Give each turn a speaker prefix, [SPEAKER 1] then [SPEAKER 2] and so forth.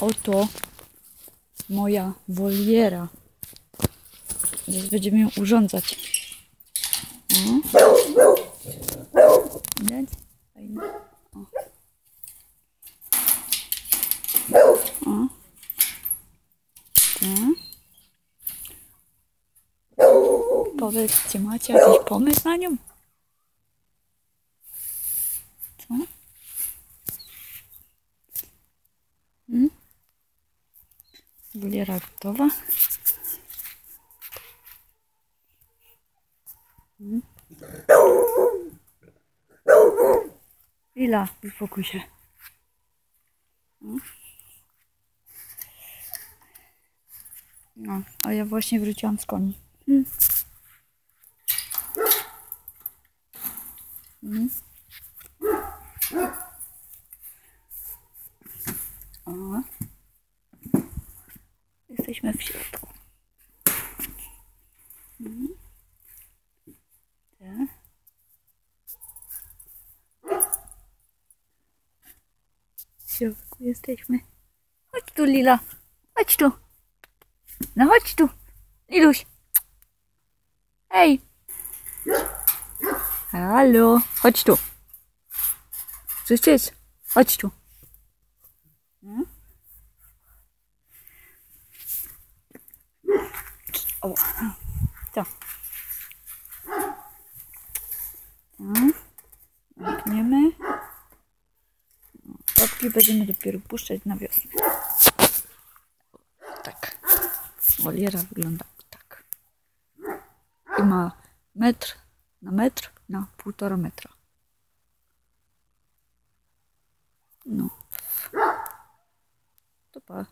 [SPEAKER 1] Oto moja woliera. Zaraz będziemy ją urządzać. O. O. Tak. Powiedzcie, macie jakiś pomysł na nią? Co? Woliera gotowa. Ila, uspokój się. No, a ja właśnie wróciłam z koni. Hmm. Mhm. O. Jesteśmy w środku. Mhm. Tak. W środku jesteśmy. Chodź tu, Lila. Chodź tu. No chodź tu. Liluś. Hej. Halo. Chodź tu. Słyszysz? Chodź tu. O. To. Hmm? Zamkniemy. Topki będziemy dopiero puszczać na wiosnę. Tak. Woliera wygląda tak. I ma metr na metr na półtora metra. No. To pa.